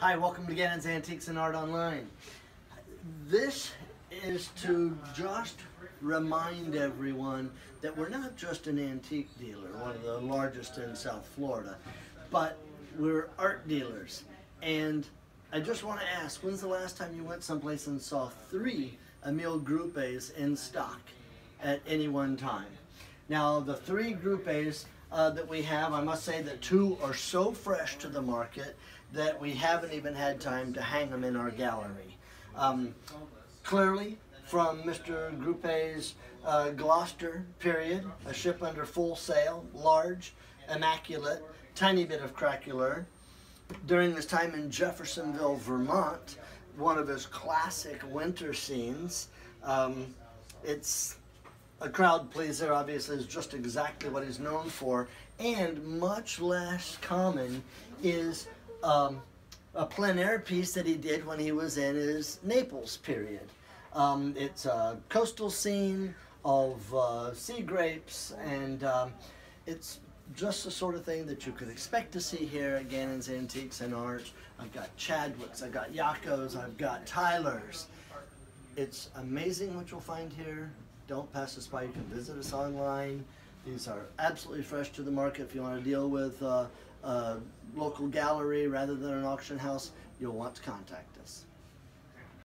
Hi, welcome to Gannon's Antiques and Art Online. This is to just remind everyone that we're not just an antique dealer, one of the largest in South Florida, but we're art dealers. And I just want to ask, when's the last time you went someplace and saw three Emile Gruppes in stock at any one time? Now, the three Gruppes uh, that we have, I must say that two are so fresh to the market that we haven't even had time to hang them in our gallery. Um, clearly, from Mr. Gruppe's uh, Gloucester period, a ship under full sail, large, immaculate, tiny bit of craquelure. During this time in Jeffersonville, Vermont, one of his classic winter scenes. Um, it's a crowd pleaser, obviously, is just exactly what he's known for. And much less common is um, a plein air piece that he did when he was in his Naples period. Um, it's a coastal scene of uh, sea grapes, and um, it's just the sort of thing that you could expect to see here at Gannon's Antiques and Art. I've got Chadwicks, I've got Yacos, I've got Tylers. It's amazing what you'll find here. Don't pass us by. You can visit us online. These are absolutely fresh to the market. If you want to deal with uh, a local gallery rather than an auction house, you'll want to contact us.